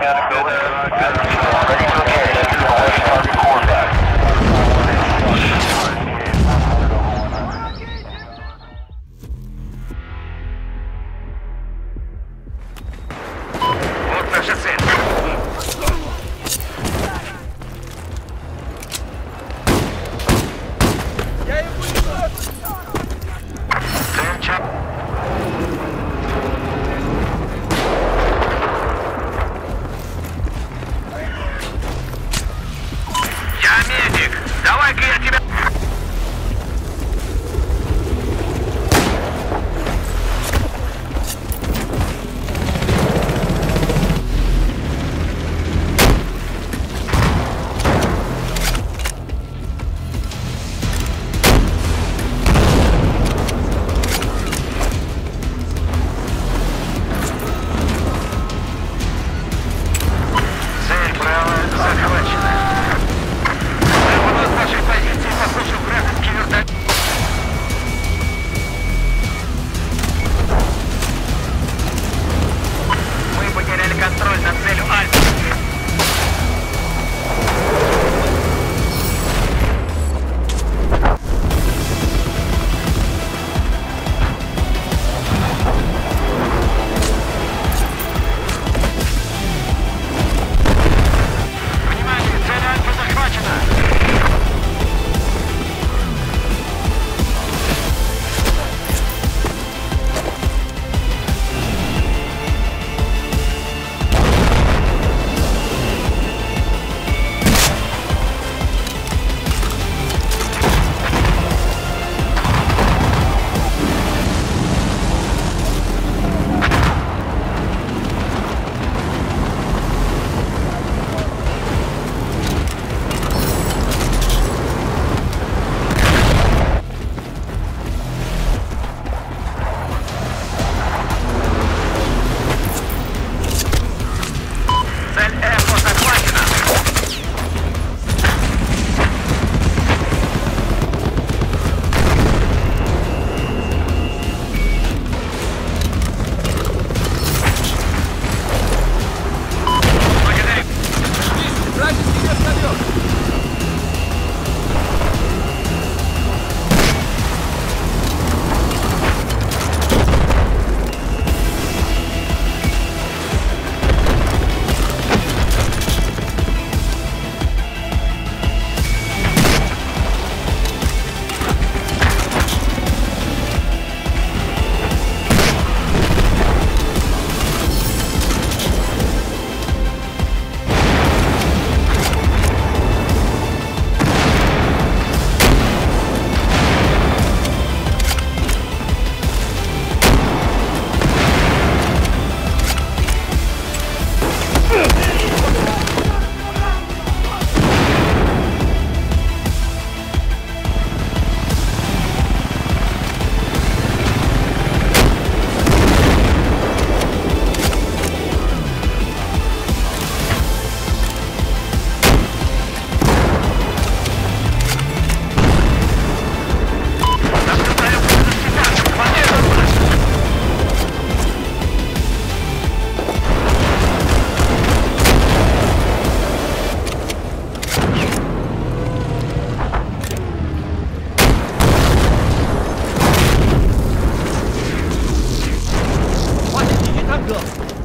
Seven go.